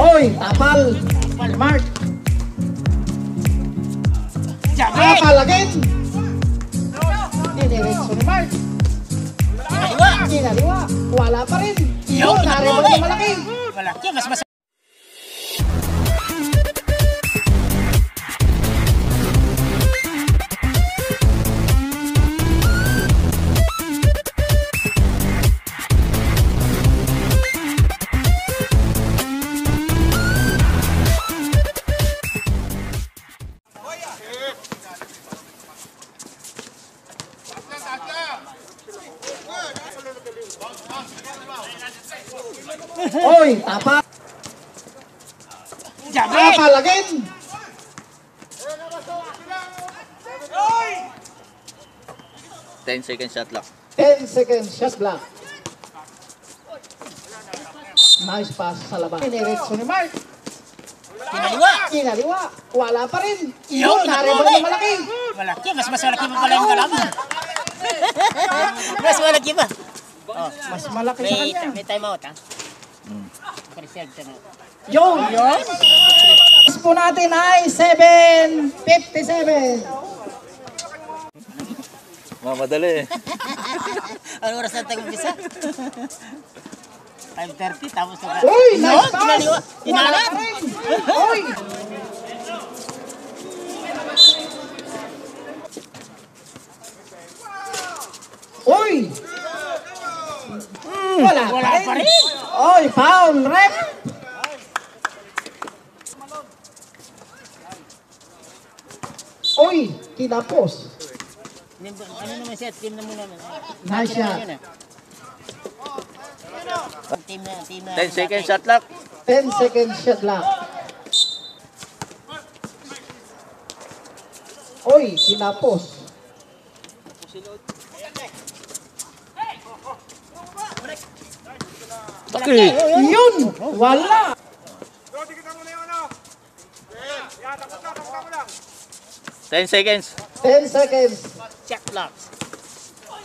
Oy, tapal. Tapal, Mark. Tapal again. Diniretso ni Mark. Kaliwa! Kinaliwa. Wala pa rin. Yun, Yun, narinig nakuha na malaki. Malaki, mas mas... Jabe! Tapal again. Ten second shot lock. 10 seconds shot block. Nice pass sa labas. Diniretso ni Mark. Kinaliwa! Kinaliwa. Wala pa rin. Yun, nakuha na malaki. Malaki, mas mas malaki pa pala yung kalaban. mas malaki pa. Oh, Mas malaki sa kanya. may time out ha? Out. Yun. Yun! Mas po natin ay 7.57. Mamadali eh. Ano oras na tayo umpisa? 5.30 tapos na Uy, Yun, nice pass. Uy. Uy. Wala, Wala pa rin. Oy, foul, ref. Uy, kinapos. Ano naman siya? Team na muna. Nice shot. Team na, team na. Ten second shot lock. 10 seconds shot lang. Oy, kinapos. Taki! Yun! Wala! Ten seconds. 10 seconds. Check lock.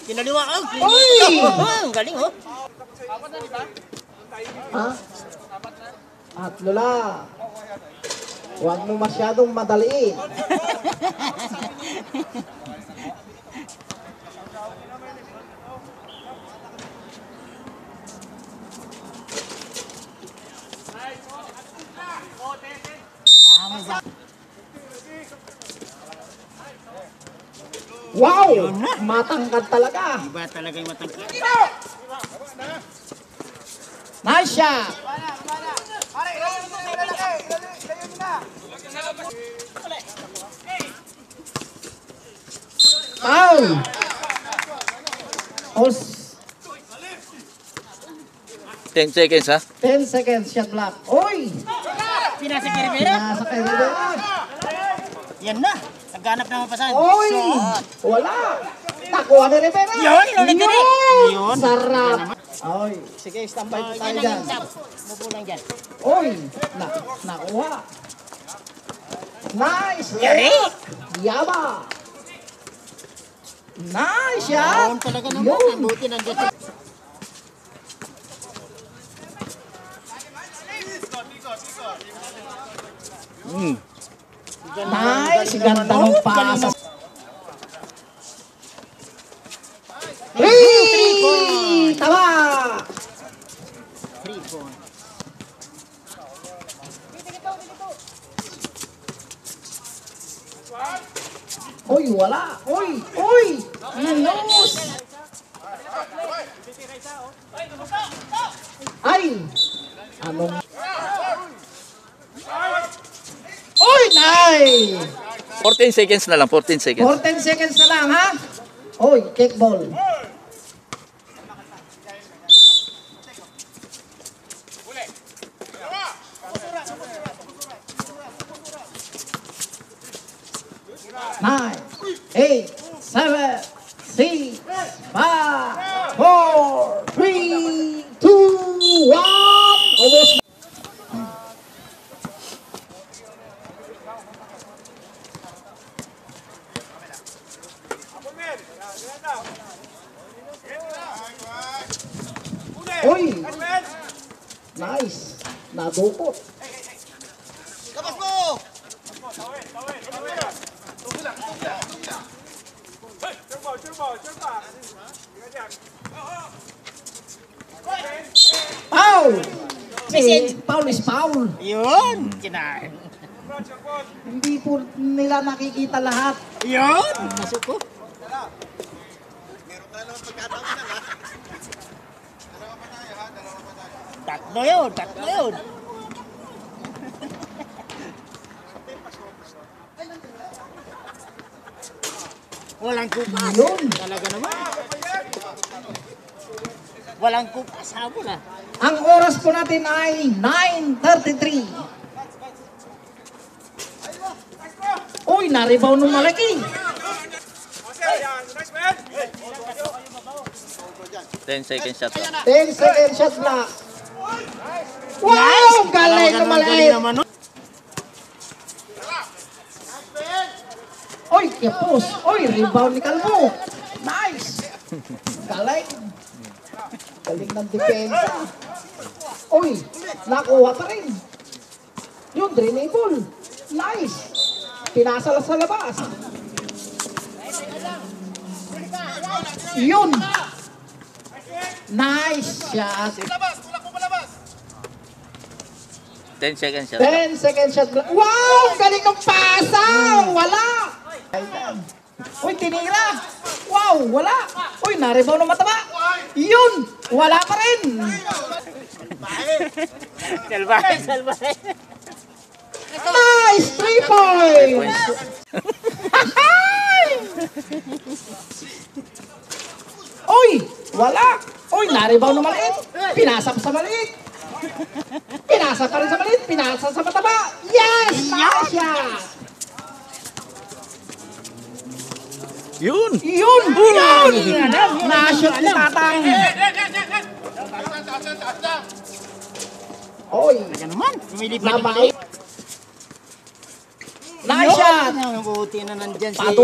Kinaliwa. Oh, Uy! Ang galing oh. Ha? At Lola, huwag mo masyadong madaliin. Wow! Matangkad talaga. Iba talaga yung matang. Nice shot! Foul! Os, Ten seconds ha. 10 seconds shot block. Uy! Pinasa kay Rivera. Nasa kay Rivera. Yan na. Naghanap ng mapasan. Uy! Shot. Wala! Nakuha ni Rivera. Yun, inulit na rin. Yun! Yun. Sarap! Uy, sige, standby po tayo yan dyan. Mupo lang dyan. Uy! Na, nakuha. Nice! Yari! Yaba! Nice shot! Yun talaga naman. Yun. Buti nandiyan sa... Hmm. Nice! Ganda ng pasa. Three! Tama! Three point. Uy, wala! Uy! Uy! Nanos! Ay! Anong... Nay! 14 seconds na lang. 14 seconds. 14 seconds na lang, ha? Uy, kickball. Uy! Nice. Nadukot. Foul! Si Paul is foul. Yun! Kinain. Hindi po nila nakikita lahat. Yun! Masuk ko. Tatlo yun, tatlo yun. Walang kupas. Yun. Talaga naman. Walang kupas. Habol ah. Ang oras po natin ay 9.33. Uy, naribaw ng malaki. 10 seconds shot lang. 10 second shot block. Wow! Galing ng maliit. naman. no? Uy, kapos. Uy, rebound ni Calvo. Nice. Galing. Galing ng depensa. Uy, nakuha pa rin. Yun, drainable. Nice. Pinasala sa labas. Yun. Nice shot. 10 seconds shot lang. 10 second shot. Wow! Galing ng pasa! Wala! Uy, tinira! Wow! Wala! Uy, naribaw ng mataba! Yun! Wala pa rin! Salbahe, salbahe. Nice! 3 points! Uy! Wala! Uy, naribaw ng maliit! Pinasa pa sa maliit! Pinasa pa rin sa maliit! Pinasa sa mataba! Yes! Nice shot! Yun! Yun! Yun! Na-shoot ni Tatang! Oy! Talaga naman. Pumili pa Nabay! Nice shot! Buti na nandyan si shot!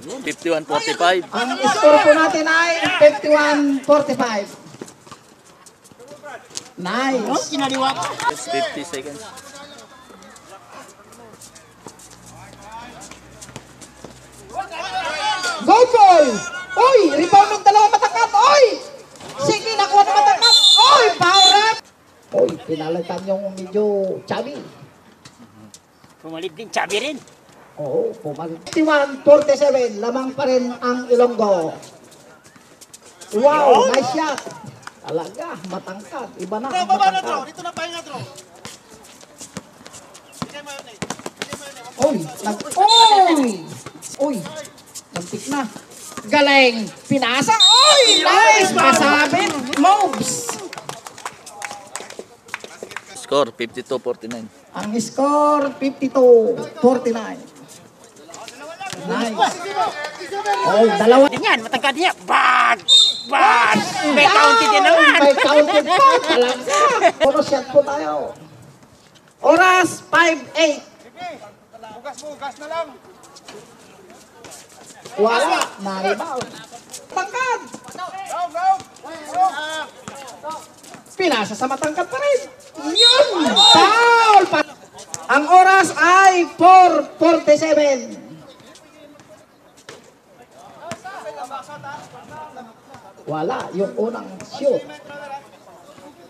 51-45. Ang score po natin ay 51-45. Nice! kinaliwa ko. 50 seconds. Go ball! Oy! Rebound ng dalawang matangkat! Oy! Sige, nakuha ng matangkat! Oy! Power up! Oy, pinalitan yung medyo chubby. Pumalit din, chabi rin. Oo, pumalit. 51-47, lamang pa rin ang Ilonggo. Wow, nice shot. Talaga, matangkad. Iba na ang matangkad. Dito na pahinga, Tro. Uy, nag... Uy! Uy! Nantik na. Galing! Pinasa! Uy! Nice! Masabit! Moves! Score 52-49. Ang score, 52-49. Nice. Oh, dalawa. Yan, matangkad niya. Bag! Bag! May counted yan naman. May counted pa. Talaga. Puro shot po tayo. Oras, 5-8. Wala. Naribaw. Tangkad. Pinasa sa matangkad pa rin. Yun! Foul! Pa- Ang oras ay 4.47. Wala. Yung unang shoot.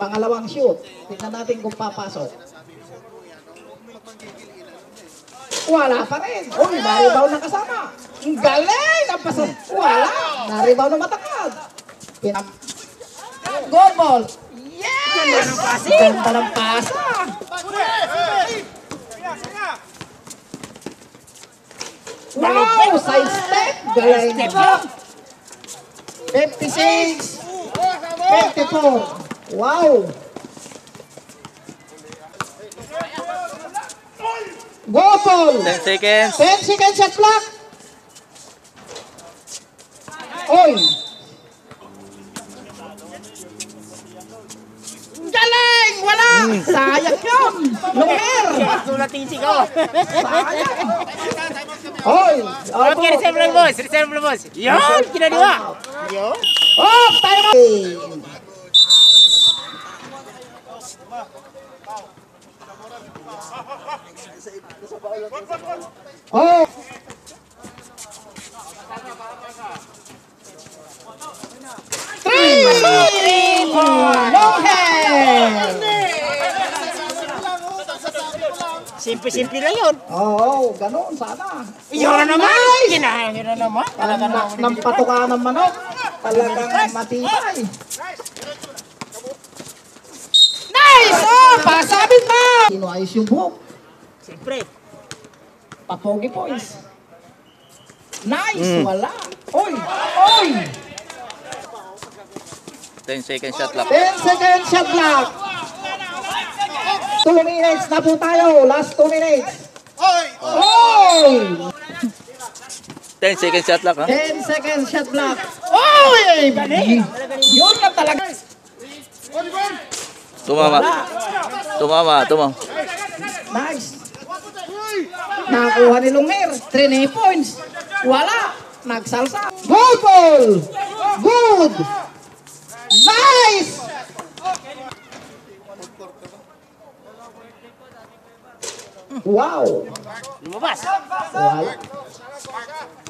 Pangalawang shoot. Tingnan natin kung papasok. Wala pa rin. Uy, naribaw na kasama. Ang galing! Ang pasok. Wala. Naribaw na matakad. Pinam... Go ball. Yes! Ganda ng pasa. Wow! Side step. Galing. 56. 54. Wow! Go ball! 10 seconds. 10 seconds shot clock. Oy! Galing! Wala! Sayang yun! Lumer! Sulat yung sigaw. Sayang! Hoy! Okay, resemble boss, resemble boss. Yun, kinaliwa. Yun. Oh, tayo ba? Oh! Three! Three! Four! No hand! Simple-simple lang yun. Oo, ganun sana. Yun na naman. Nice! Yun na, yun na naman. Ang na, ng patuka ng manok. Talagang matibay. Nice! Oh, pasabit na! Sino ayos yung buhok? Siyempre. Papogi boys. Nice! Wala. Oy! Oy! 10 second shot clock. 10 second shot clock. 2 minutes na po tayo. Last 2 minutes. Oy! 10 second shot clock ha. 10 second shot clock. Oy! Yun na talaga. Tumama. Tumama, tumama. Nice. Nakakuha ni Lunger. 3 points. Wala. Nagsalsa. Good ball. Good. Nice. Wow. Lumabas. Wala.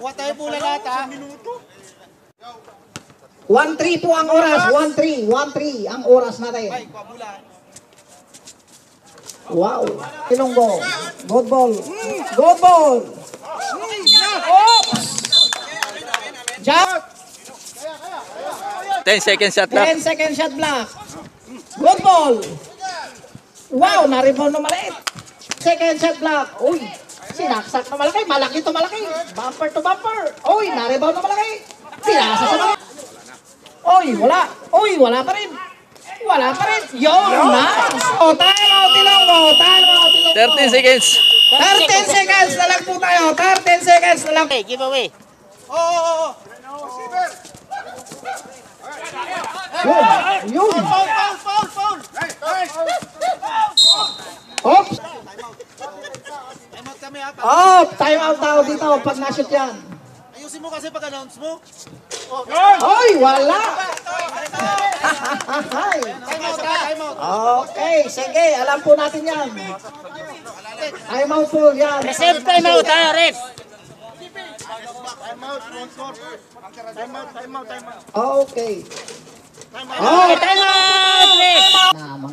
Kuha tayo pula lahat ha. 1-3 po ang oras. 1-3. 1-3 ang oras natin. Wow. Ilonggo. Good ball. Good ball. Oops. Jump. 10 second shot clock. 10 second shot block. Good ball. Wow, na-rebound na maliit. Second shot block. Uy, sinaksak na malaki. Malaki to malaki. Bumper to bumper. Uy, na-rebound na malaki. Sinasa sa malaki. Uy, wala. Uy, wala pa rin. Wala pa rin. Yun, nice. O, Ilonggo. Time out, Ilonggo. 13 seconds. 13 seconds na lang po tayo. 13 seconds na lang. Okay, give away. Yun, yun. Oops. Oh, time out daw dito pag na-shoot yan. Ayusin mo kasi pag-announce mo. Oy, wala. Hay. Time out time out. okay, sige, alam po natin yan. Time out po yan. Receive time out ha, ref. Okay. Okay, time out, ref. Naman.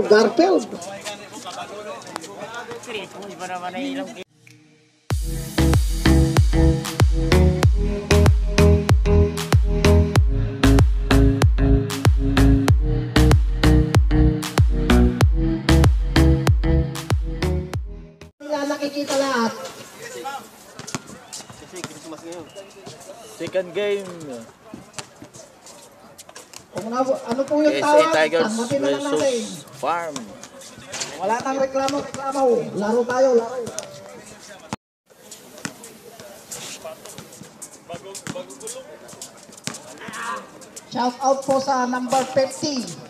Wow, Garfield. Nakikita lahat. Second game. Kung na, ano po yung SA tawag, Tigers tanggapin na lang natin. Farm. Wala nang reklamo, reklamo. Laro tayo, laro. Shout out po sa number 50.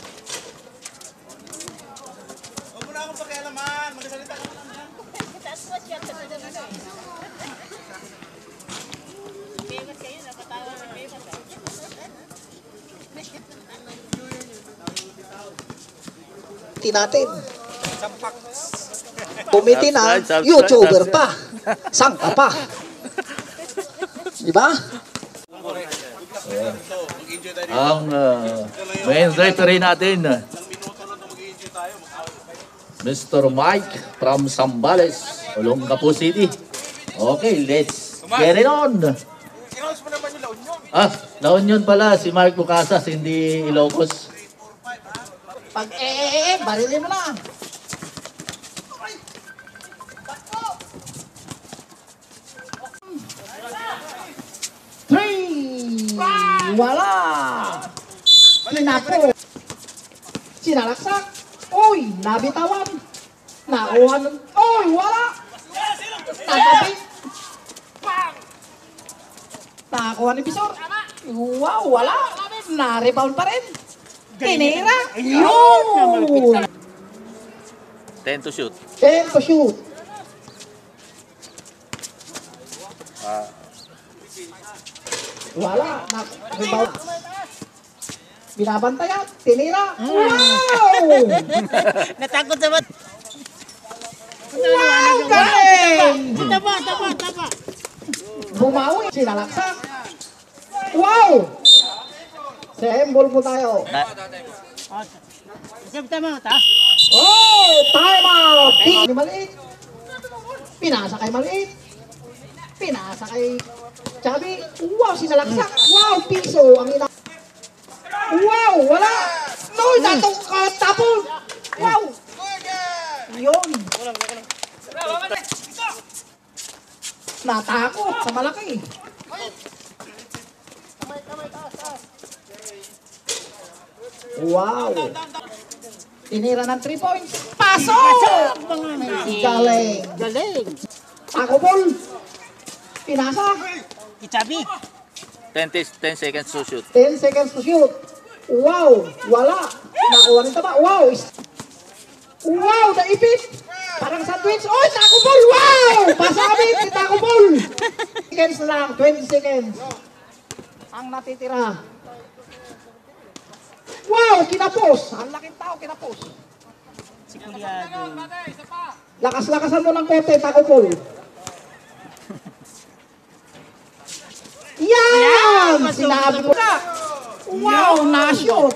Ti natin. Kumiti na, YouTuber pa. Sangka pa. Di ba? Ang uh, main referee natin, Mr. Mike from Sambales, Olongapo City. Okay, let's get it on. Ah, La Union pala, si Mark Lucasas, hindi Ilocos. Pag eh, eh, eh, eh, barilin mo na. Three! Wala! Sinapo! Sinalaksak! Uy! nabitawan. Nakuha ng... Oy, wala! Tatapit. Nakakuha ni Bisor. Wow, wala. Na-rebound pa rin. Tinira. Yun! 10 to shoot. Ten to shoot. Wala. Na-rebound. Binabantayan. Tinira. Wow! Natakot bat. Wow, galing! Taba, taba, taba. Bumawi. Sinalaksak. Wow! Sembol po tayo. Isang tama, ta. Oh! Time out! Pin maliit. Pinasa kay maliit. Pinasa kay Chubby. Wow, sinalaksak. Wow, piso. Ang ina. Wow, wala. No, datong uh, tapon. Wow. Yun. Natakot sa malaki. Wow. Tinira ng 3 points. Pasok! Galing. Galing. Ako ball. Pinasa. Kichabi. 10, tis- 10 seconds to shoot. 10 seconds to shoot. Wow! Wala! Nakuha rin tama. Wow! Wow! Naipit! Parang sandwich. Oy! Taco ball! Wow! Pasabit si ball! Seconds lang. 20 seconds. Ang natitira. Wow! Kinapos! Ang laking tao kinapos. Si. Lakas-lakasan mo ng kote, Taco ball. Yan! Sinabi ko. Wow! Na-shoot!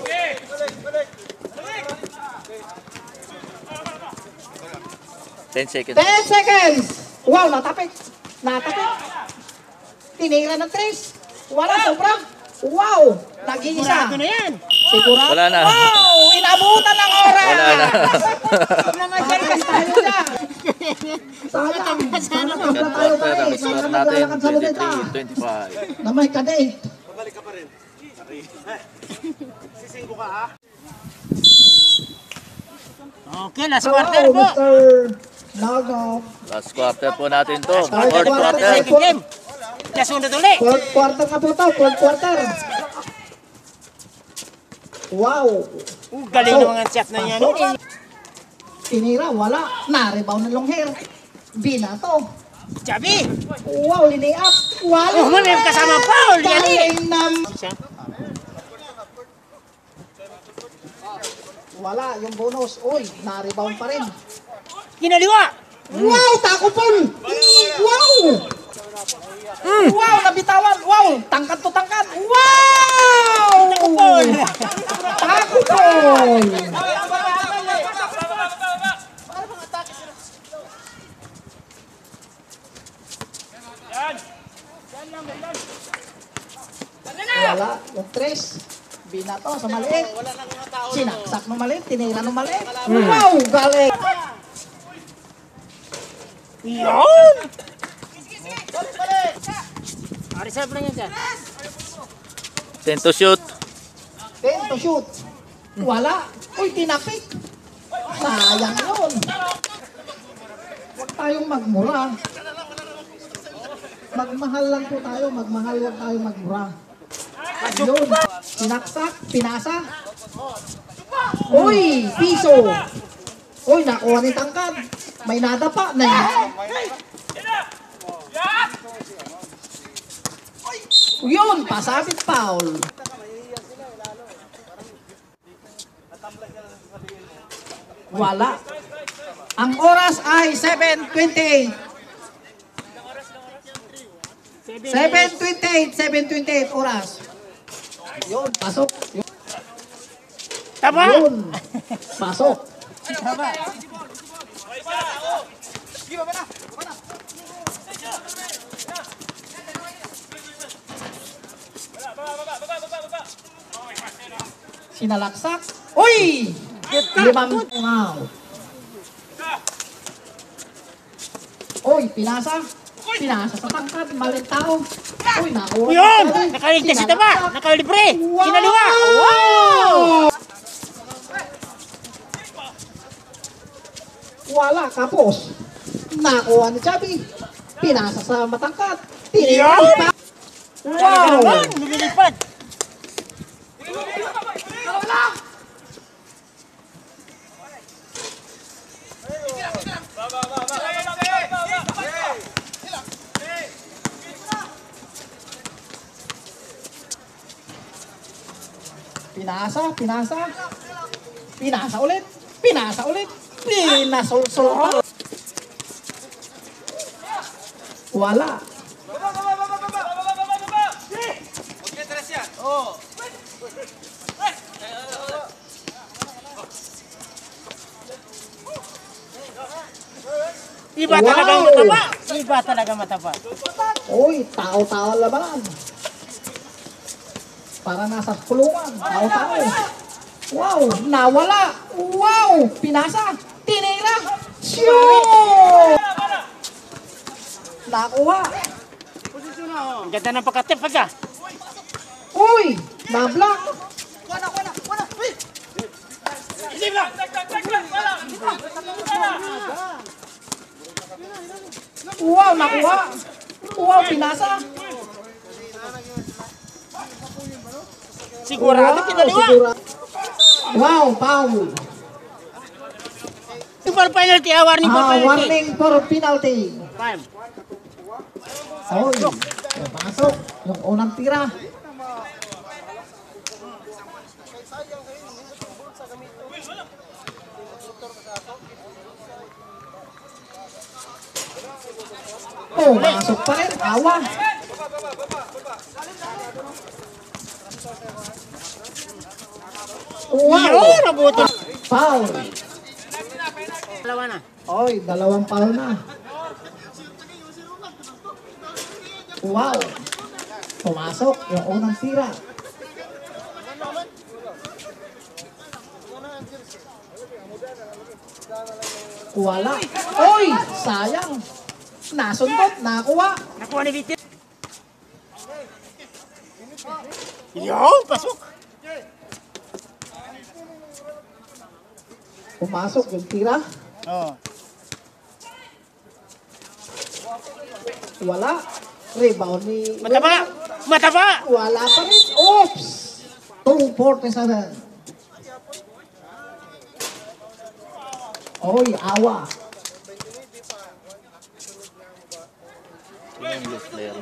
10 seconds. 10 seconds! Wow, natapik! Natapik! Tinira ng tres! Wala, sobra! Wow! Nag-iisa! Sigurado na yan. Sigurado? Wala na. Wow! Inabutan ng oras! Wala na. Tayo dyan! Sayang! Sana tabla tayo Quarter, tayo! ang Sana score natin, naglalakad sa luneta! 23, 25. Na may kadate! Okay, last quarter po. Last quarter po natin to. Fourth quarter. quarter. Second game. Kasunod ulit. Fourth quarter na po ito! Fourth quarter! Wow! Uh, galing ng mga chef na yan. Pasok. Tinira, wala. Na-rebound ng long hair. Binato. Chabi. Wow, linay up. Wala. Oh, man, kasama nam. Siya. Wala, yung bonus. Uy, na-rebound pa rin. Kinaliwa. Wow, taco ball. Wow. Wow, nabitawan. Wow, tangkad to tangkad. Wow. Taco ball. Wala, yung tres. Binato sa maliit. Sinaksak ng maliit, tinira ng maliit. Wow, galing. Yun. Reserve lang yan dyan. 10 to shoot. 10 to shoot. Wala. Uy, tinapik. Sayang yun. Huwag tayong magmura. Magmahal lang po tayo. Magmahal, huwag tayong magmura. Yun. Sinaksak, pinasa. Uy, piso. Uy, nakuha ni tangkad. May nada pa. Na Yun, pasabit foul. Wala. Ang oras ay 7.28. 7.28, 7.28 oras. Yun, pasok. Yun, Tama. yun. pasok. Sinalaksak. Uy! Limang wow. Uy, pinasa. Pinasa sa tangkad. Maling tao. Uy, nakuha. Yun. Nakaligtas si Tama. Nakalibre. Wow! Kinaliwa. Wow. Wala, kapos. Nakuha ni Chubby. Pinasa sa! Tinignan pa. Wow! Lumilipad. Pinasa, pinasa. Pinasa ulit. Pinasa ulit. Pinasulsul pa. Wala. Iba Wow! talagang mataba. Iba talaga mataba. Uy, tao-tao laban. Para nasa kulungan. Tao-tao. Wow, nawala. Wow, pinasa. Tinira. Shoot! Nakuha. Ang ganda ng pagkatip pagka. Uy, na-block. Wow, nakuha. Wow, pinasa. Sigurado wow, kinaliwa. sigura- Wow, foul. Super penalty, ah, warning for Ah, penalty. warning for penalty. Five. Oy, pasok. Yung unang tira. Oh, masok pa rin. Awa. Wow! Yun, nabuti. Foul. Dalawa na. Oy, dalawang foul na. Wow! Pumasok yung unang tira. Wala. Oy! Sayang! Nasundot, nakuha. Nakuha ni Vitin. Yun, pasok. Masuk yung tira. Oh. Wala. Rebound ni... Mataba! Mataba! Wala pa rin. Oops! sana. Oi, awa. Ini yang player.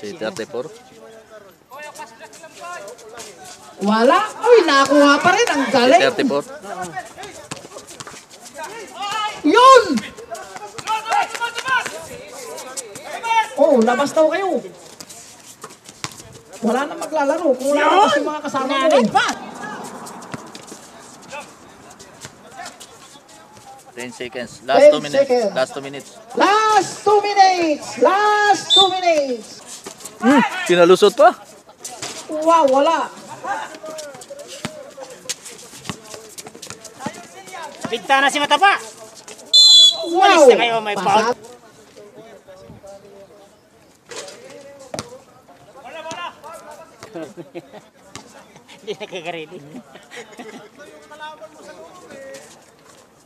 C34. Wala. Uy, nakuha pa rin. Ang Si galing. 34? Yun! Oh, labas daw kayo. Wala na maglalaro kung wala na kasi mga kasama mo. Nanay pa. 10 seconds. Last 10 2 minutes. seconds. Last 2 minutes. Last two minutes! Last two minutes! Hmm, pinalusot pa. Wow, wala. Bigta na si Mataba. Wow! Walis na kayo, may foul. Hindi nagkakaredy.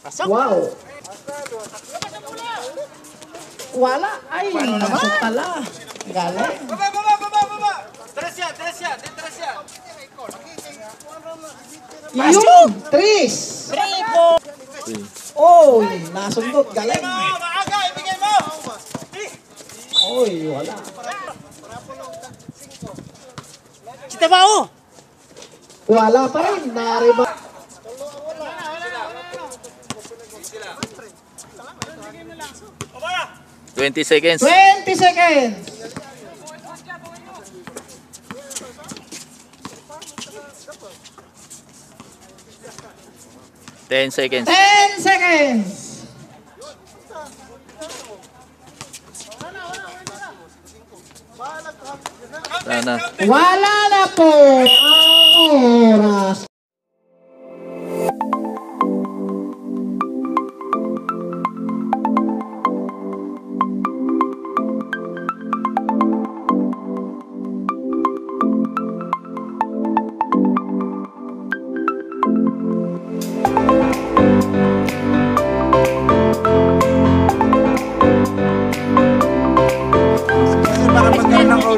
Pasok. Wow. Wala. Ay, nasok pala. Galing. Baba, baba, baba, baba! Tres yan, tres yan, yan. Yun! Tris! Tripo. Oy, nasundot. Galing. Oh, maaga, ibigay mo! Oy, wala. Si Tabao. Wala pa rin. Nariba. 20 seconds. 20 seconds. Ten seconds. 10 seconds. Wala na po ang oras.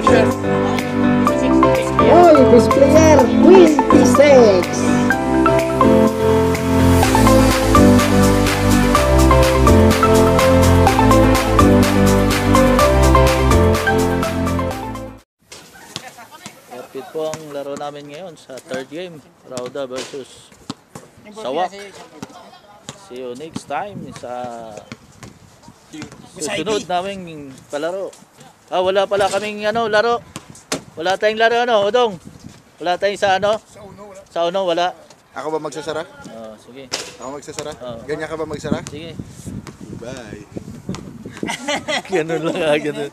Sir. Oy, best player, 26. Kapit po ang laro namin ngayon sa third game. Rauda versus Sawak. See you next time sa susunod naming palaro. Ah, wala pala kaming ano, laro. Wala tayong laro ano, Odong. Wala tayong sa ano? Sa uno wala. Sa uno wala. Ako ba magsasara? Oh, sige. Ako magsasara? Oo. Ganyan ka ba magsara? Sige. Bye. Ganun lang ah, ganun.